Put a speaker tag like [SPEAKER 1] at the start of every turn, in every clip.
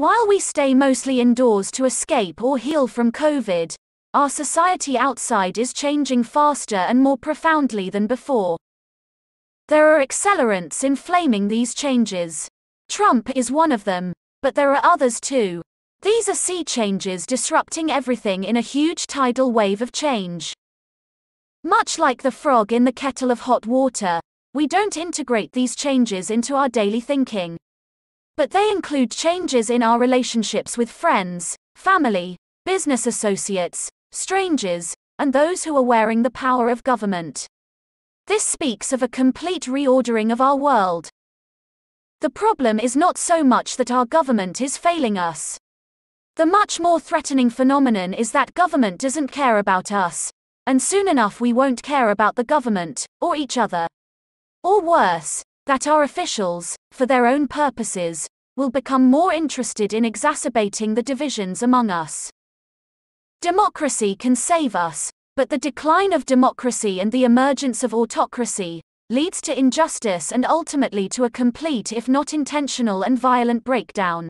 [SPEAKER 1] While we stay mostly indoors to escape or heal from COVID, our society outside is changing faster and more profoundly than before. There are accelerants inflaming these changes. Trump is one of them, but there are others too. These are sea changes disrupting everything in a huge tidal wave of change. Much like the frog in the kettle of hot water, we don't integrate these changes into our daily thinking. But they include changes in our relationships with friends, family, business associates, strangers, and those who are wearing the power of government. This speaks of a complete reordering of our world. The problem is not so much that our government is failing us. The much more threatening phenomenon is that government doesn't care about us, and soon enough we won't care about the government, or each other. Or worse, that our officials, for their own purposes, will become more interested in exacerbating the divisions among us. Democracy can save us, but the decline of democracy and the emergence of autocracy leads to injustice and ultimately to a complete, if not intentional, and violent breakdown.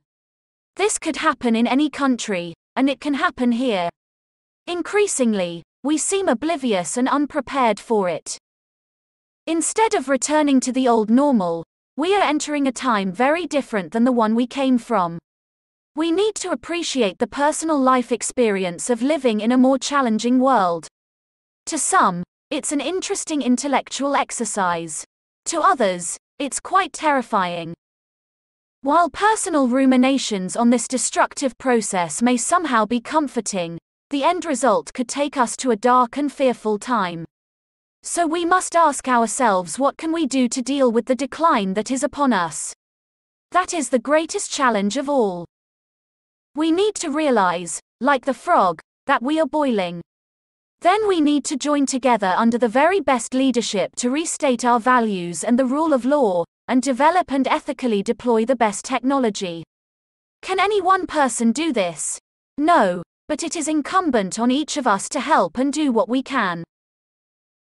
[SPEAKER 1] This could happen in any country, and it can happen here. Increasingly, we seem oblivious and unprepared for it. Instead of returning to the old normal, we are entering a time very different than the one we came from. We need to appreciate the personal life experience of living in a more challenging world. To some, it's an interesting intellectual exercise. To others, it's quite terrifying. While personal ruminations on this destructive process may somehow be comforting, the end result could take us to a dark and fearful time. So we must ask ourselves what can we do to deal with the decline that is upon us? That is the greatest challenge of all. We need to realize, like the frog, that we are boiling. Then we need to join together under the very best leadership to restate our values and the rule of law, and develop and ethically deploy the best technology. Can any one person do this? No, but it is incumbent on each of us to help and do what we can.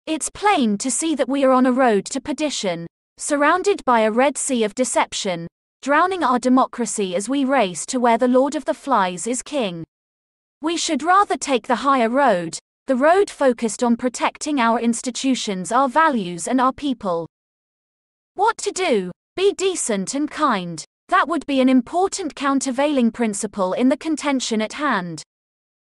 [SPEAKER 1] It's plain to see that we are on a road to perdition, surrounded by a red sea of deception, drowning our democracy as we race to where the Lord of the Flies is king. We should rather take the higher road, the road focused on protecting our institutions, our values, and our people. What to do? Be decent and kind. That would be an important countervailing principle in the contention at hand.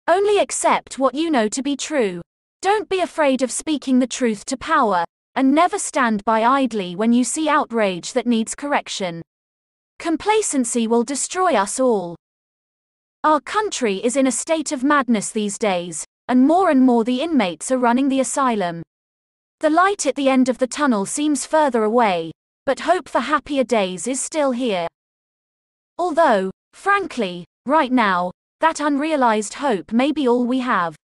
[SPEAKER 1] Only accept what you know to be true. Don't be afraid of speaking the truth to power, and never stand by idly when you see outrage that needs correction. Complacency will destroy us all. Our country is in a state of madness these days, and more and more the inmates are running the asylum. The light at the end of the tunnel seems further away, but hope for happier days is still here. Although, frankly, right now, that unrealized hope may be all we have.